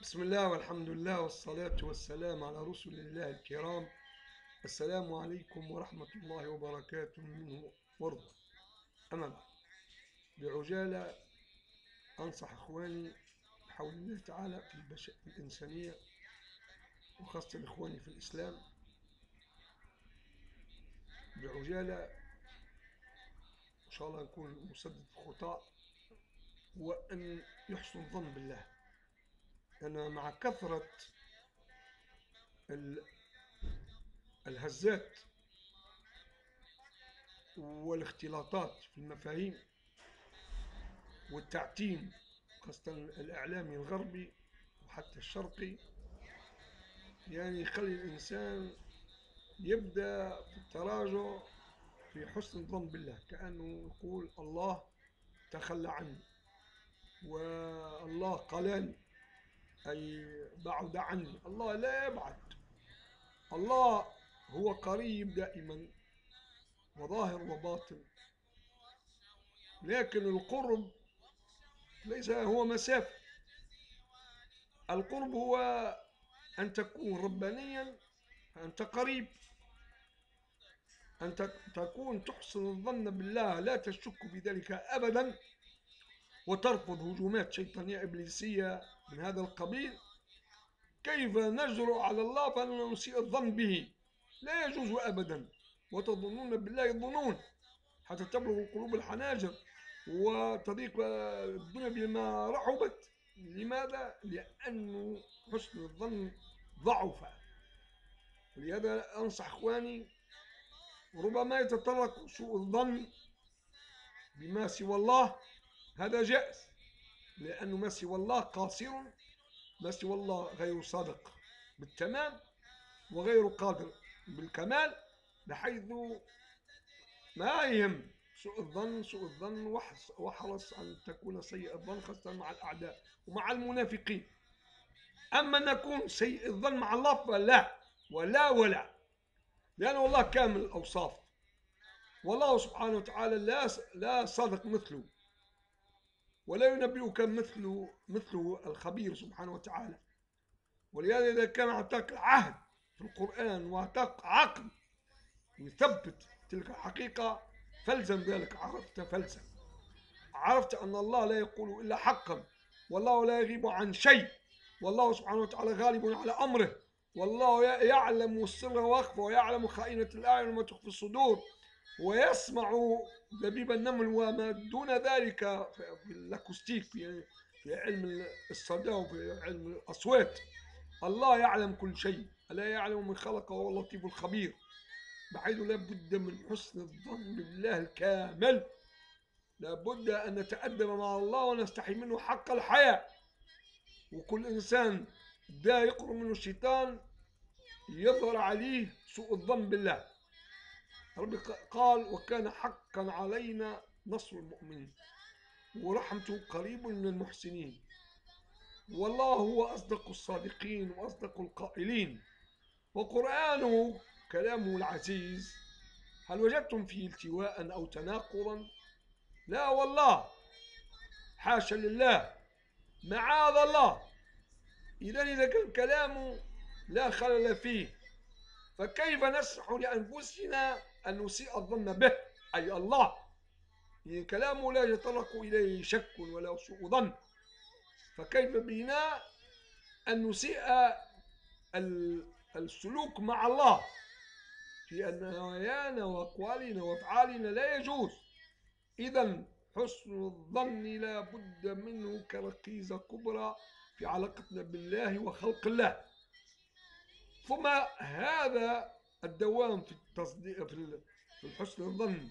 بسم الله والحمد لله والصلاة والسلام على رسل الله الكرام. السلام عليكم ورحمة الله وبركاته منه وارضى أما بعد بعجالة أنصح إخواني بحول الله تعالى في, البش... الإنسانية وخاصة إخواني في الإسلام. بعجالة إن شاء الله نكون مسدد الخطأ وأن يحسن الظن بالله. أنا مع كثرة ال- الهزات والاختلاطات في المفاهيم والتعتيم خاصة الإعلامي الغربي وحتى الشرقي. يعني يخلي الإنسان يبدأ في التراجع في حسن الظن بالله كأنه يقول الله تخلى عني والله قلاني. أي بعد عني الله لا يبعد. الله هو قريب دائما وظاهر وباطن. لكن القرب ليس هو مسافة. القرب هو أن تكون ربانيا أنت قريب أن تك- تكون تحسن الظن بالله لا تشك في ذلك أبدا. وترفض هجومات شيطانية إبليسية من هذا القبيل. كيف نجرؤ على الله فلا نسيء الظن به؟ لا يجوز أبدا. وتظنون بالله الظنون حتى تبلغ القلوب الحناجر وتضيق الدنيا بما رحبت. لماذا؟ لأنه حسن الظن ضعف. لهذا أنصح إخواني ربما يتطرق سوء الظن بما سوى الله. هذا جائز لأنه ما سوى الله قاصر ما سوى الله غير صادق بالتمام وغير قادر بالكمال بحيث ما يهم سوء الظن سوء الظن واحرص أن تكون سيء الظن خاصة مع الأعداء ومع المنافقين. أما نكون سيء الظن مع الله فلا ولا ولا لأن الله كامل الأوصاف. والله سبحانه وتعالى لا لا صادق مثله. ولا ينبئك مثل مثله الخبير سبحانه وتعالى. ولهذا إذا كان أعطاك العهد في القرآن وأعطاك عقل يثبت تلك الحقيقة فالزم ذلك عرفت فالزم. عرفت أن الله لا يقول إلا حقا والله لا يغيب عن شيء والله سبحانه وتعالى غالب على أمره والله يعلم السر وأخفى ويعلم خائنة الأعين وما تخفي الصدور. ويسمع دبيب النمل وما دون ذلك في الأكوستيك في في علم الصدى وفي علم الأصوات. الله يعلم كل شيء. ألا يعلم من خلق وهو اللطيف الخبير. بحيث لا بد من حسن الظن بالله الكامل. لا بد أن نتأدب مع الله ونستحي منه حق الحياء وكل إنسان ده يقرب منه الشيطان يظهر عليه سوء الظن بالله. ربي قال وكان حقا علينا نصر المؤمنين. ورحمته قريب من المحسنين. والله هو أصدق الصادقين وأصدق القائلين. وقرآنه كلامه العزيز. هل وجدتم فيه التواء أو تناقضا؟ لا والله. حاشا لله. معاذ الله. إذا إذا كان كلامه لا خلل فيه. فكيف نسمح لأنفسنا أن نسيء الظن به أي الله. يعني كلامه لا يتطرق إليه شك ولا سوء ظن. فكيف بنا أن نسيء ال- السلوك مع الله؟ في أن نوايانا وأقوالنا وأفعالنا لا يجوز. إذا حسن الظن لا بد منه كركيزة كبرى في علاقتنا بالله وخلق الله. ثم هذا الدوام في التصديق في حسن الظن.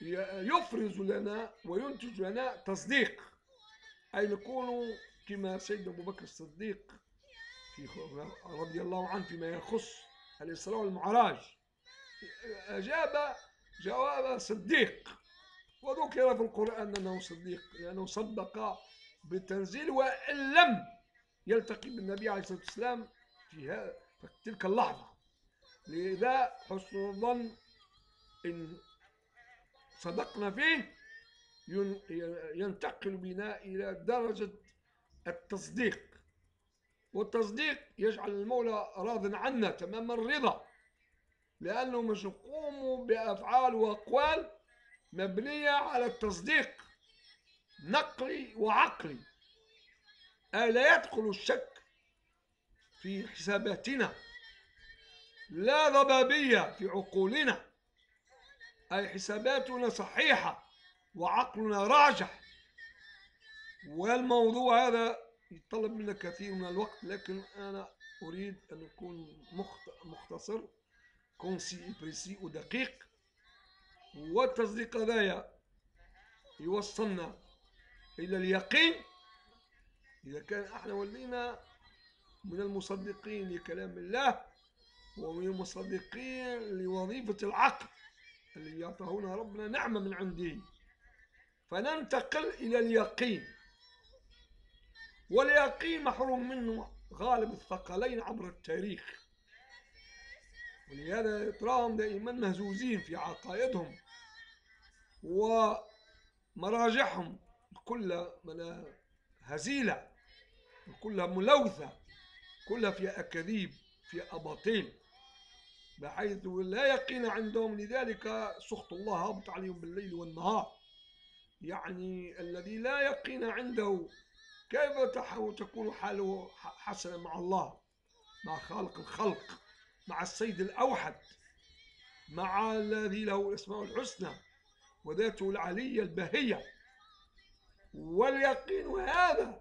يفرز لنا وينتج لنا تصديق. أي نكون كما سيدنا أبو بكر الصديق في رضي الله عنه فيما يخص الإسراء والمعراج. أجاب جواب صديق. وذكر في القرآن أنه صديق لأنه صدق بالتنزيل وإن لم يلتقي بالنبي عليه الصلاة والسلام في تلك اللحظة. لذا حسن الظن إن صدقنا فيه ين- ينتقل بنا إلى درجة التصديق. والتصديق يجعل المولى راض عنا تمام الرضا لأنه مش نقوم بأفعال وأقوال مبنية على التصديق نقلي وعقلي. أي لا يدخل الشك في حساباتنا؟ لا ضبابية في عقولنا. أي حساباتنا صحيحة وعقلنا راجح. والموضوع هذا يتطلب منا كثير من الوقت لكن أنا أريد أن أكون مختصر كونسي بريسي ودقيق. والتصديق هذايا يوصلنا إلى اليقين. إذا كان إحنا ولينا من المصدقين لكلام الله ومن المصدقين لوظيفة العقل اللي يعطونا ربنا نعمة من عنده فننتقل إلى اليقين. واليقين محروم منه غالب الثقلين عبر التاريخ. ولهذا تراهم دائما مهزوزين في عقائدهم ومراجعهم كلها هزيلة كلها ملوثة كلها فيها أكاذيب فيها أباطيل. بحيث لا يقين عندهم لذلك سخط الله هابط عليهم بالليل والنهار. يعني الذي لا يقين عنده كيف تكون حاله حسنة مع الله مع خالق الخلق مع السيد الأوحد مع الذي له الأسماء الحسنى وذاته العلية البهية. واليقين هذا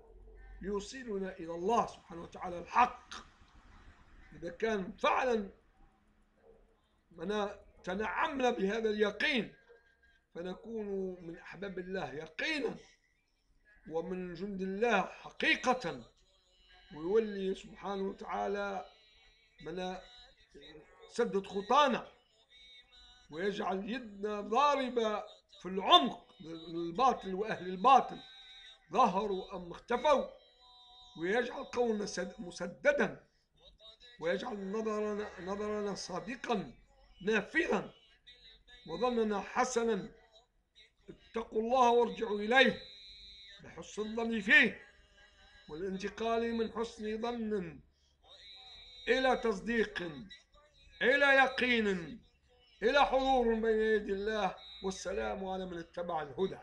يوصلنا إلى الله سبحانه وتعالى الحق. إذا كان فعلا تنعمنا بهذا اليقين فنكون من أحباب الله يقينا ومن جند الله حقيقة ويولي سبحانه وتعالى من سدد خطانا ويجعل يدنا ضاربة في العمق للباطل وأهل الباطل ظهروا أم اختفوا؟ ويجعل قولنا مسددا ويجعل نظرنا, نظرنا صادقا. نافذا وظننا حسنا. اتقوا الله وارجعوا إليه بحسن الظن فيه والانتقال من حسن ظن إلى تصديق إلى يقين إلى حضور بين يدي الله والسلام على من اتبع الهدى.